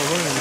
저거는